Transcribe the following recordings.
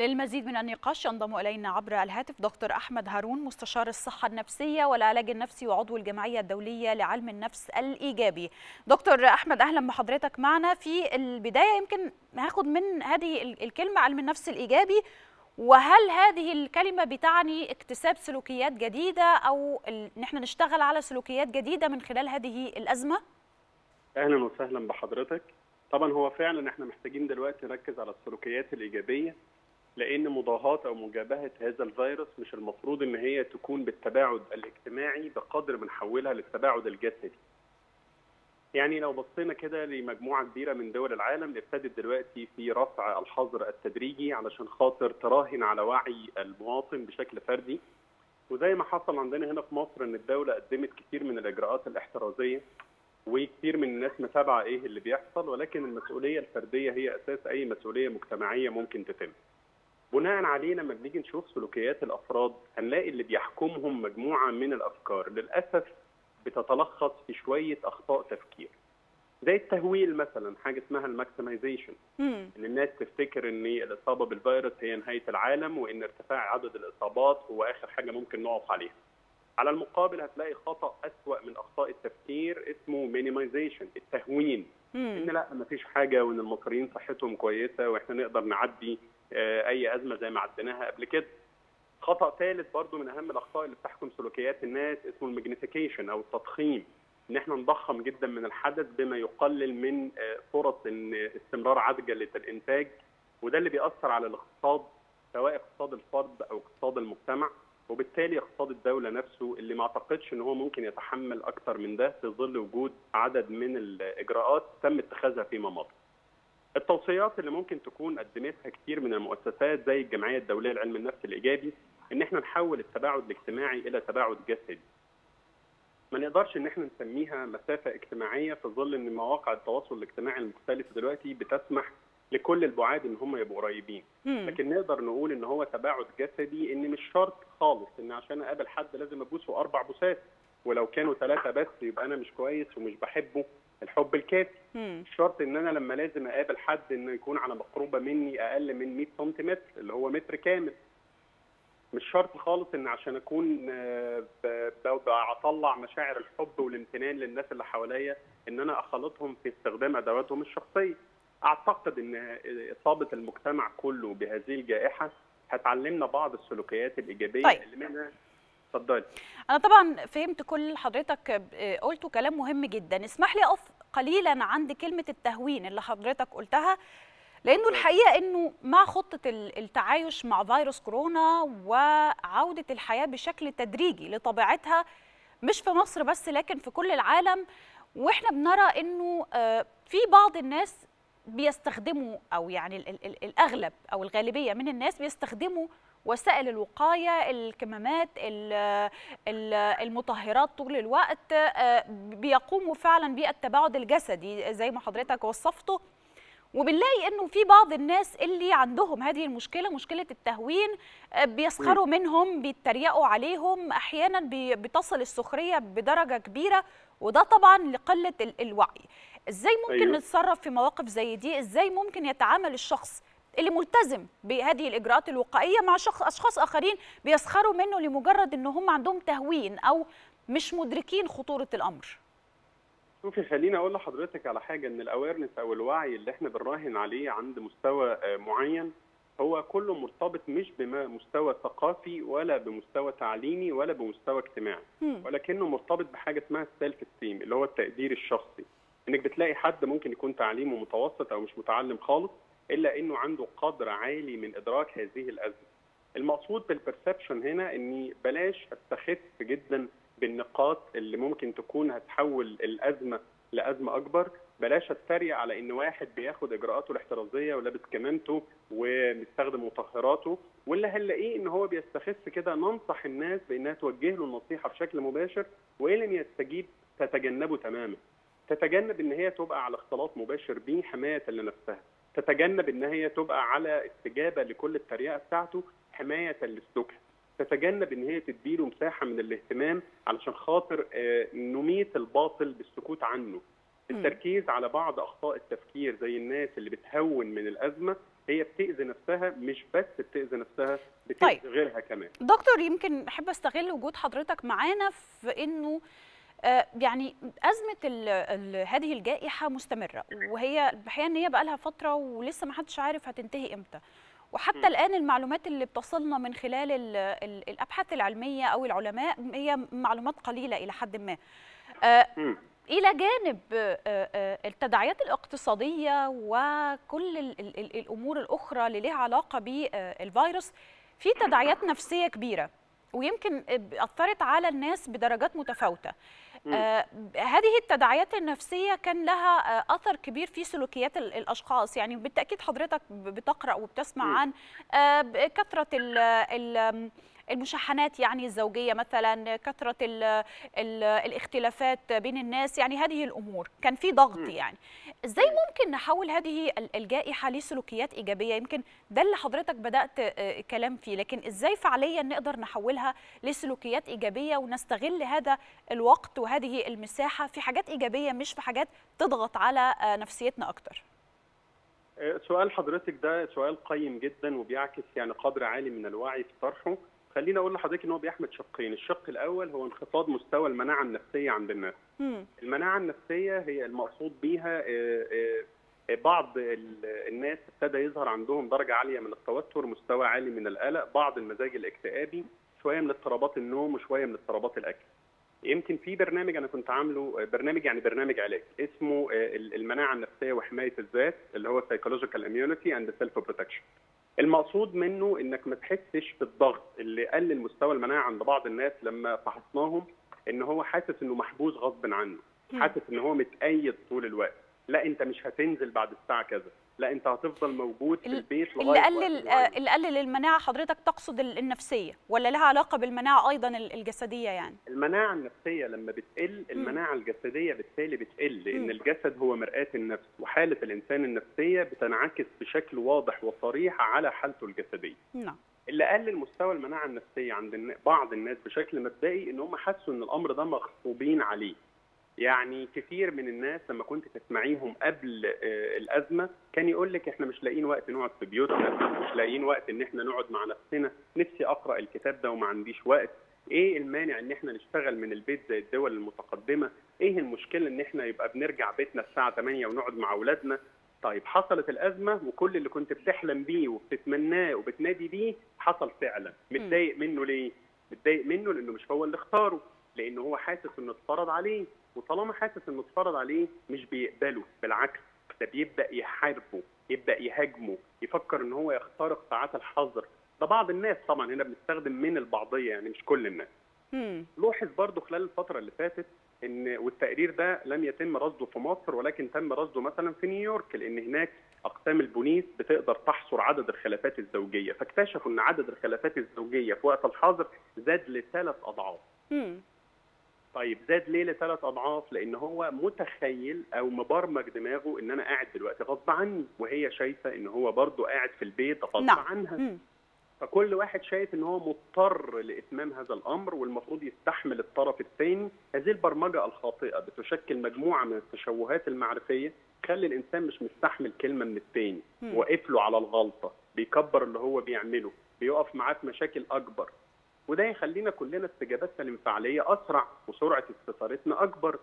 للمزيد من النقاش ينضم إلينا عبر الهاتف دكتور أحمد هارون مستشار الصحة النفسية والعلاج النفسي وعضو الجمعية الدولية لعلم النفس الإيجابي. دكتور أحمد أهلا بحضرتك معنا في البداية يمكن هاخد من هذه الكلمة علم النفس الإيجابي وهل هذه الكلمة بتعني اكتساب سلوكيات جديدة أو ان إحنا نشتغل على سلوكيات جديدة من خلال هذه الأزمة؟ أهلا وسهلا بحضرتك. طبعا هو فعلا إحنا محتاجين دلوقتي نركز على السلوكيات الإيجابية لأن مضاهاة أو مجابهة هذا الفيروس مش المفروض إن هي تكون بالتباعد الاجتماعي بقدر ما نحولها للتباعد الجسدي. يعني لو بصينا كده لمجموعة كبيرة من دول العالم ابتدت دلوقتي في رفع الحظر التدريجي علشان خاطر تراهن على وعي المواطن بشكل فردي وزي ما حصل عندنا هنا في مصر إن الدولة قدمت كتير من الإجراءات الاحترازية وكتير من الناس متابعة إيه اللي بيحصل ولكن المسؤولية الفردية هي أساس أي مسؤولية مجتمعية ممكن تتم. بناء عليه لما بنيجي نشوف سلوكيات الأفراد هنلاقي اللي بيحكمهم مجموعة من الأفكار للأسف بتتلخص في شوية أخطاء تفكير. زي التهويل مثلا حاجة اسمها الماكسمايزيشن إن الناس تفتكر إن الإصابة بالفيروس هي نهاية العالم وإن ارتفاع عدد الإصابات هو آخر حاجة ممكن نقف عليها. على المقابل هتلاقي خطأ أسوأ من أخطاء التفكير اسمه minimization التهوين إن لا ما فيش حاجة وإن المصريين صحتهم كويسة وإحنا نقدر نعدي أي أزمة زي ما عديناها قبل كده. خطأ ثالث برضو من أهم الأخطاء اللي بتحكم سلوكيات الناس اسمه ال magnification أو التضخيم. إن إحنا نضخم جدا من الحدث بما يقلل من فرص إن استمرار عجله الانتاج وده اللي بيأثر على الاقتصاد سواء اقتصاد الفرد أو اقتصاد المجتمع. وبالتالي اقتصاد الدولة نفسه اللي ما أعتقدش إن هو ممكن يتحمل أكتر من ده في ظل وجود عدد من الإجراءات تم اتخاذها فيما مضى. التوصيات اللي ممكن تكون قدمتها كتير من المؤسسات زي الجمعية الدولية لعلم النفس الإيجابي إن إحنا نحول التباعد الاجتماعي إلى تباعد جسدي. ما نقدرش إن إحنا نسميها مسافة اجتماعية في ظل إن مواقع التواصل الاجتماعي المختلفة دلوقتي بتسمح لكل البعاد إن هم يبقوا قريبين. لكن نقدر نقول إن هو تباعد جسدي إن مش شرط خالص إن عشان أقابل حد لازم ابوسه أربع بوسات ولو كانوا ثلاثة بس يبقى أنا مش كويس ومش بحبه. الحب الكافي. شرط إن أنا لما لازم أقابل حد إنه يكون على مقروبه مني أقل من 100 سنتيمتر اللي هو متر كامل. مش شرط خالص إن عشان أكون بطلع مشاعر الحب والامتنان للناس اللي حواليا إن أنا أخلطهم في استخدام أدواتهم الشخصية. أعتقد إن إصابة المجتمع كله بهذه الجائحة هتعلمنا بعض السلوكيات الإيجابية طيب. اللي منها اتفضلي. أنا طبعا فهمت كل حضرتك قلته كلام مهم جدا. اسمح لي أقف قليلا عند كلمة التهوين اللي حضرتك قلتها لأنه الحقيقة إنه مع خطة التعايش مع فيروس كورونا وعودة الحياة بشكل تدريجي لطبيعتها مش في مصر بس لكن في كل العالم. وإحنا بنرى إنه في بعض الناس بيستخدموا أو يعني ال ال الأغلب أو الغالبية من الناس بيستخدموا وسائل الوقاية الكمامات المطهرات طول الوقت بيقوموا فعلا بالتباعد الجسدي زي ما حضرتك وصفته. وبنلاقي إنه في بعض الناس اللي عندهم هذه المشكلة مشكلة التهوين بيسخروا منهم بيتريقوا عليهم أحيانا بتصل السخرية بدرجة كبيرة وده طبعا لقلة الوعي. إزاي ممكن أيوه. نتصرف في مواقف زي دي؟ إزاي ممكن يتعامل الشخص اللي ملتزم بهذه الإجراءات الوقائية مع شخص أشخاص آخرين بيسخروا منه لمجرد إن هم عندهم تهوين أو مش مدركين خطورة الأمر. شوفي خليني أقول لحضرتك على حاجة إن الاويرنس أو الوعي اللي إحنا بنراهن عليه عند مستوى معين هو كله مرتبط مش بمستوى ثقافي ولا بمستوى تعليمي ولا بمستوى اجتماعي ولكنه مرتبط بحاجة اسمها ال self esteem اللي هو التقدير الشخصي. إنك بتلاقي حد ممكن يكون تعليمه متوسط أو مش متعلم خالص إلا إنه عنده قدر عالي من إدراك هذه الأزمة. المقصود بال perception هنا إني بلاش أستخف جدا بالنقاط اللي ممكن تكون هتحول الأزمة لأزمة أكبر، بلاش أتريق على إن واحد بياخد إجراءاته الاحترازية ولابس كمامته وبيستخدم مطهراته واللي هنلاقيه إن هو بيستخف كده ننصح الناس بإنها توجه له النصيحة بشكل مباشر وإن لم يستجيب تتجنبه تماما. تتجنب إن هي تبقى على اختلاط مباشر بيه حماية لنفسها تتجنب إن هي تبقى على استجابة لكل التريقة بتاعته حماية لسلوكها تتجنب إن هي تديله مساحة من الاهتمام علشان خاطر نميت الباطل بالسكوت عنه. التركيز على بعض أخطاء التفكير زي الناس اللي بتهون من الأزمة هي بتأذي نفسها مش بس بتأذي نفسها بتأذي طيب. غيرها كمان. دكتور يمكن أحب أستغل وجود حضرتك معانا في إنه آه، يعني أزمة ال ال هذه الجائحة مستمرة وهي الحقيقة إن هي بقى لها فترة ولسه ما حدش عارف هتنتهي إمتى وحتى م. الآن المعلومات اللي بتصلنا من خلال ال ال الأبحاث العلمية أو العلماء هي معلومات قليلة إلى حد ما آه،. إلى جانب آه، آه، التداعيات الاقتصادية وكل ال- ال- ال- الأمور الأخرى اللي لها علاقة بالفيروس في تداعيات نفسية كبيرة ويمكن أثرت على الناس بدرجات متفاوتة. آه، هذه التداعيات النفسية كان لها آه، أثر كبير في سلوكيات ال- الأشخاص يعني بالتأكيد حضرتك ب- بتقرأ وبتسمع. عن آه، ال- المشاحنات يعني الزوجية مثلا ال الاختلافات بين الناس يعني هذه الأمور. كان في ضغط. يعني. إزاي ممكن نحول هذه ال- الجائحة لسلوكيات إيجابية؟ يمكن ده اللي حضرتك بدأت آه، كلام فيه. لكن إزاي فعليا نقدر نحولها لسلوكيات إيجابية ونستغل هذا الوقت وهذه المساحة في حاجات إيجابية مش في حاجات تضغط على آه، نفسيتنا أكتر؟ آه، سؤال حضرتك ده سؤال قيم جدا وبيعكس يعني قدر عالي من الوعي في طرحه. خليني أقول لحضرتك إن هو بيحمل شقين. الشق الأول هو انخفاض مستوى المناعة النفسية عند الناس مم. المناعة النفسية هي المقصود بيها آه، آه، بعض ال- الناس ابتدى يظهر عندهم درجة عالية من التوتر مستوى عالي من القلق بعض المزاج الاكتئابي شوية من اضطرابات النوم وشوية من اضطرابات الأكل. يمكن في برنامج أنا كنت عامله آه، برنامج يعني برنامج علاج اسمه المناعة النفسية وحماية الذات اللي هو psychological immunity and self protection المقصود منه إنك ما تحسش بالضغط اللي قلل مستوى المناعة عند بعض الناس لما فحصناهم إن هو حاسس إنه محبوس غصب عنه. حاسس إن هو متقيد طول الوقت لا انت مش هتنزل بعد الساعة كذا. لا انت هتفضل موجود في ال- البيت اللي لغاية قلل آه، معين. اللي قلل المناعة حضرتك تقصد ال- النفسية ولا لها علاقة بالمناعة أيضا ال- الجسدية يعني؟ المناعة النفسية لما بتقل المناعة الجسدية بالتالي بتقل لأن. الجسد هو مرآة النفس وحالة الإنسان النفسية بتنعكس بشكل واضح وصريح على حالته الجسدية. نعم. اللي قلل مستوى المناعة النفسية عند بعض الناس بشكل مبدئي إن هم حسوا إن الأمر ده مغصوبين عليه. يعني كثير من الناس لما كنت تسمعيهم قبل آه، الأزمة كان يقول لك إحنا مش لاقيين وقت نقعد في بيوتنا مش لاقيين وقت إن إحنا نقعد مع نفسنا نفسي أقرأ الكتاب ده وما عنديش وقت. إيه المانع إن إحنا نشتغل من البيت زي الدول المتقدمة؟ إيه المشكلة إن إحنا يبقى بنرجع بيتنا الساعة 8 ونقعد مع أولادنا؟ طيب حصلت الأزمة وكل اللي كنت بتحلم بيه وبتتمناه وبتنادي بيه حصل فعلا. متضايق منه ليه؟ متضايق منه لأنه مش هو اللي اختاره. حاسس إنه اتفرض عليه وطالما حاسس إنه اتفرض عليه مش بيقبله بالعكس ده بيبدأ يحاربه يبدأ يهاجمه يفكر إن هو يخترق ساعات الحظر ده بعض الناس طبعا هنا بنستخدم من البعضية يعني مش كل الناس. لوحظ برضو خلال الفترة اللي فاتت إن والتقرير ده لم يتم رصده في مصر ولكن تم رصده مثلا في نيويورك لأن هناك أقسام البوليس بتقدر تحصر عدد الخلافات الزوجية فاكتشفوا إن عدد الخلافات الزوجية في وقت الحظر زاد لثلاث أضعاف. طيب زاد ليه لثلاث أضعاف لأن هو متخيل أو مبرمج دماغه إن أنا قاعد دلوقتي غصب عني وهي شايفة إن هو برضه قاعد في البيت غصب نعم. عنها مم. فكل واحد شايف إن هو مضطر لإتمام هذا الأمر والمفروض يستحمل الطرف الثاني هذه البرمجة الخاطئة بتشكل مجموعة من التشوهات المعرفية تخلي الإنسان مش مستحمل كلمة من الثاني. واقف له على الغلطة بيكبر اللي هو بيعمله بيقف معاه في مشاكل أكبر وده يخلينا كلنا استجاباتنا الانفعالية أسرع وسرعة استثارتنا أكبر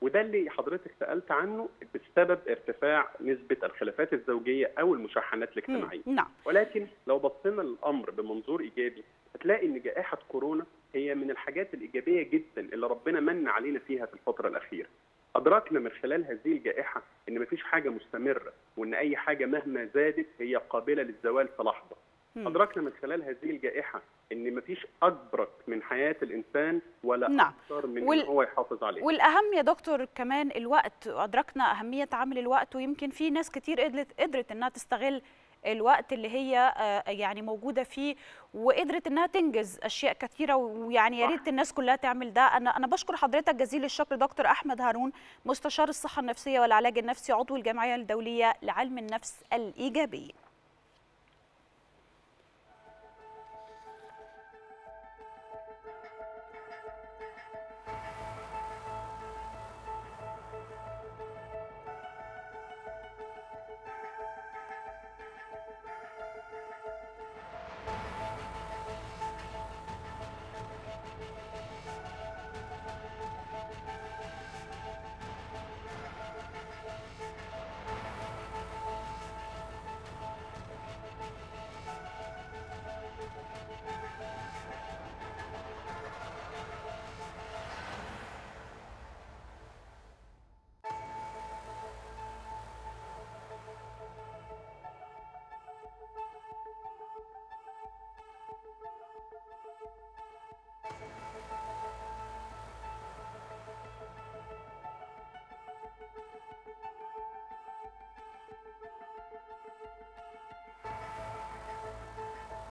وده اللي حضرتك سألت عنه بسبب ارتفاع نسبة الخلافات الزوجية أو المشاحنات الاجتماعية. نعم ولكن لو بصينا للأمر بمنظور إيجابي هتلاقي إن جائحة كورونا هي من الحاجات الإيجابية جدا اللي ربنا من علينا فيها في الفترة الأخيرة. أدركنا من خلال هذه الجائحة إن مفيش حاجة مستمرة وإن أي حاجة مهما زادت هي قابلة للزوال في لحظة. أدركنا من خلال هذه الجائحة إن مفيش ابرك من حياة الإنسان ولا نعم. أكثر من وال- ان هو يحافظ عليه. والأهم يا دكتور كمان الوقت أدركنا أهمية عامل الوقت ويمكن في ناس كتير قدرت قدرت إنها تستغل الوقت اللي هي آه، يعني موجودة فيه وقدرت إنها تنجز أشياء كثيره ويعني يا. ريت الناس كلها تعمل ده أنا أنا بشكر حضرتك جزيل الشكر دكتور أحمد هارون مستشار الصحة النفسية والعلاج النفسي عضو الجمعية الدولية لعلم النفس الايجابي